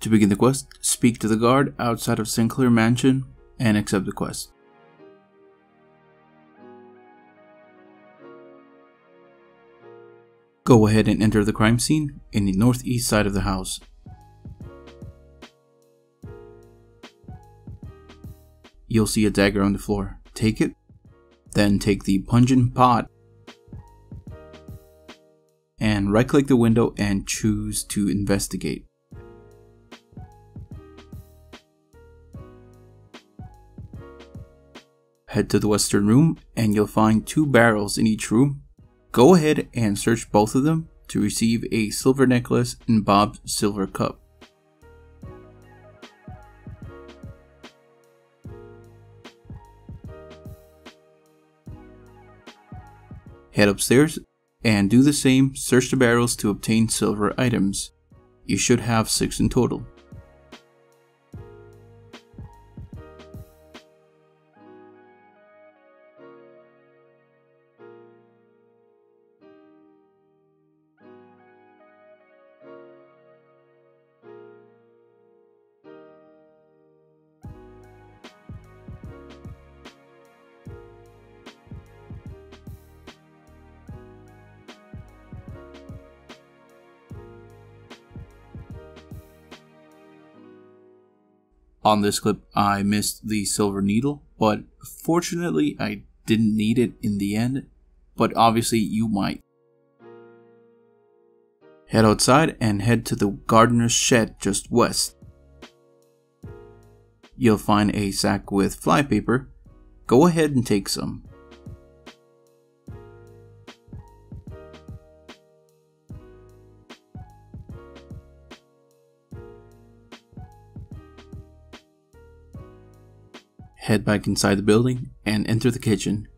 To begin the quest, speak to the guard outside of Sinclair Mansion and accept the quest. Go ahead and enter the crime scene in the northeast side of the house. You'll see a dagger on the floor. Take it, then take the pungent pot and right click the window and choose to investigate. Head to the western room and you'll find two barrels in each room. Go ahead and search both of them to receive a silver necklace and Bob's silver cup. Head upstairs and do the same, search the barrels to obtain silver items. You should have 6 in total. On this clip, I missed the silver needle, but fortunately, I didn't need it in the end, but obviously, you might. Head outside and head to the gardener's shed just west. You'll find a sack with flypaper. Go ahead and take some. Head back inside the building, and enter the kitchen.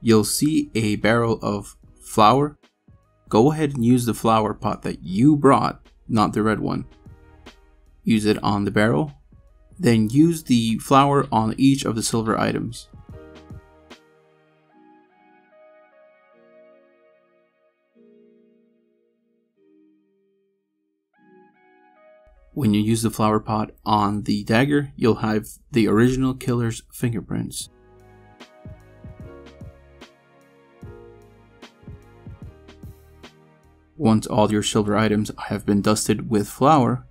You'll see a barrel of flour. Go ahead and use the flour pot that you brought, not the red one. Use it on the barrel, then use the flour on each of the silver items. When you use the flour pot on the dagger, you'll have the original killer's fingerprints. Once all your silver items have been dusted with flour,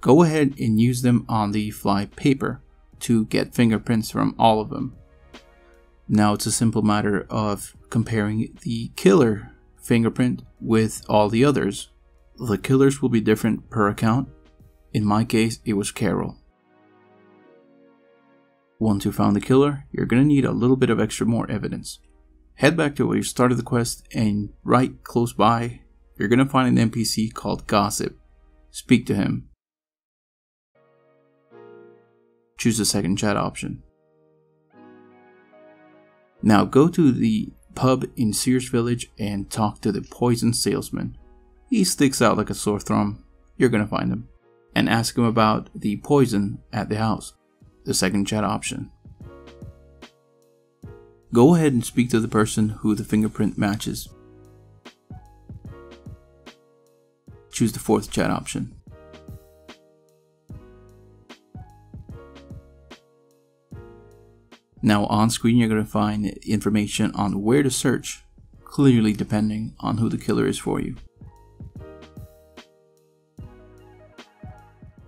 go ahead and use them on the fly paper to get fingerprints from all of them. Now it's a simple matter of comparing the killer fingerprint with all the others. The killers will be different per account, in my case, it was Carol. Once you found the killer, you're gonna need a little bit of extra more evidence. Head back to where you started the quest and right close by, you're gonna find an NPC called Gossip. Speak to him. Choose the second chat option. Now go to the pub in Seers Village and talk to the poison salesman. He sticks out like a sore thumb. You're gonna find him and ask him about the poison at the house, the second chat option. Go ahead and speak to the person who the fingerprint matches. Choose the fourth chat option. Now on screen you're going to find information on where to search, clearly depending on who the killer is for you.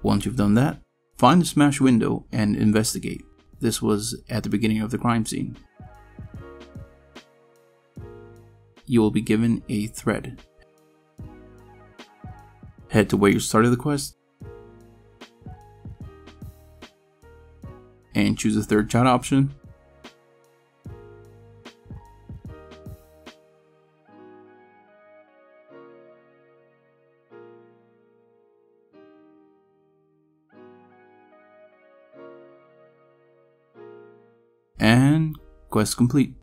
Once you've done that, find the smash window and investigate. This was at the beginning of the crime scene. You will be given a thread. Head to where you started the quest and choose the third chat option quest complete.